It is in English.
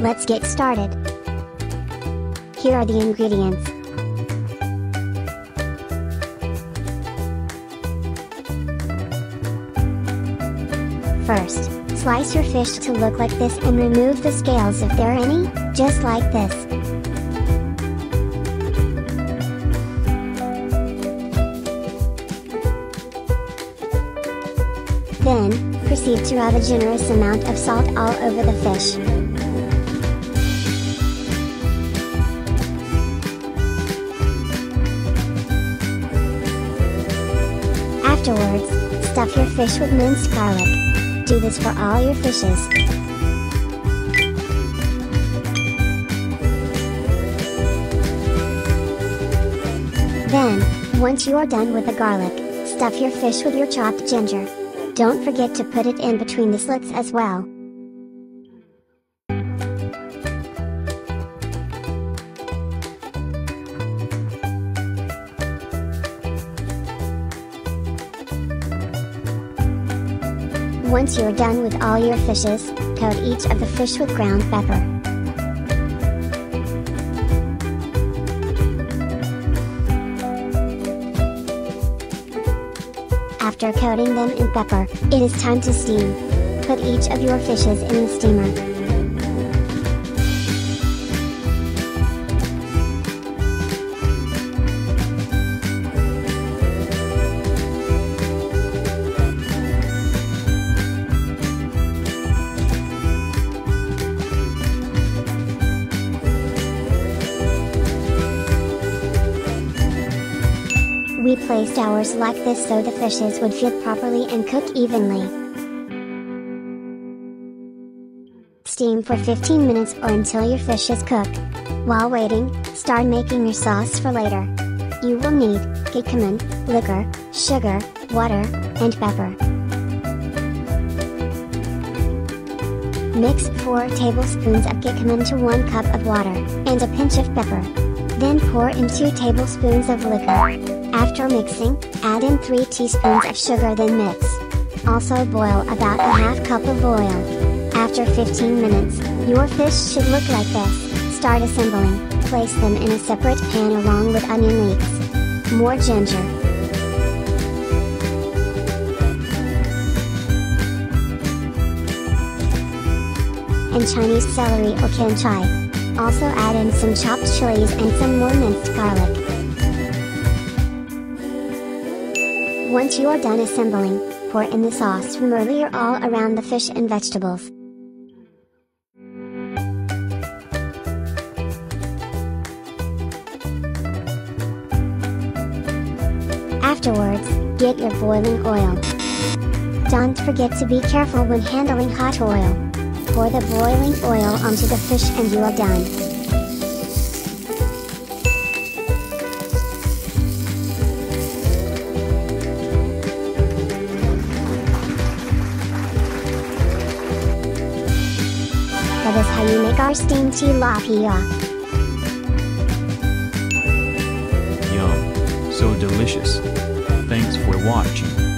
Let's get started. Here are the ingredients. First, slice your fish to look like this and remove the scales if there are any, just like this. Then, proceed to rub a generous amount of salt all over the fish. Afterwards, stuff your fish with minced garlic. Do this for all your fishes. Then, once you are done with the garlic, stuff your fish with your chopped ginger. Don't forget to put it in between the slits as well. Once you are done with all your fishes, coat each of the fish with ground pepper. After coating them in pepper, it is time to steam. Put each of your fishes in the steamer. We placed ours like this so the fishes would fit properly and cook evenly. Steam for 15 minutes or until your fish is cooked. While waiting, start making your sauce for later. You will need cumin, liquor, sugar, water, and pepper. Mix 4 tablespoons of cumin to 1 cup of water, and a pinch of pepper. Then pour in 2 tablespoons of liquor. After mixing, add in 3 teaspoons of sugar then mix. Also boil about a half cup of oil. After 15 minutes, your fish should look like this. Start assembling, place them in a separate pan along with onion leeks. More ginger. And Chinese celery or canchai. Also add in some chopped chilies and some more minced garlic. Once you are done assembling, pour in the sauce from earlier all around the fish and vegetables. Afterwards, get your boiling oil. Don't forget to be careful when handling hot oil. Pour the boiling oil onto the fish and you are done. That is how you make our steamed tilapia. Yum. So delicious. Thanks for watching.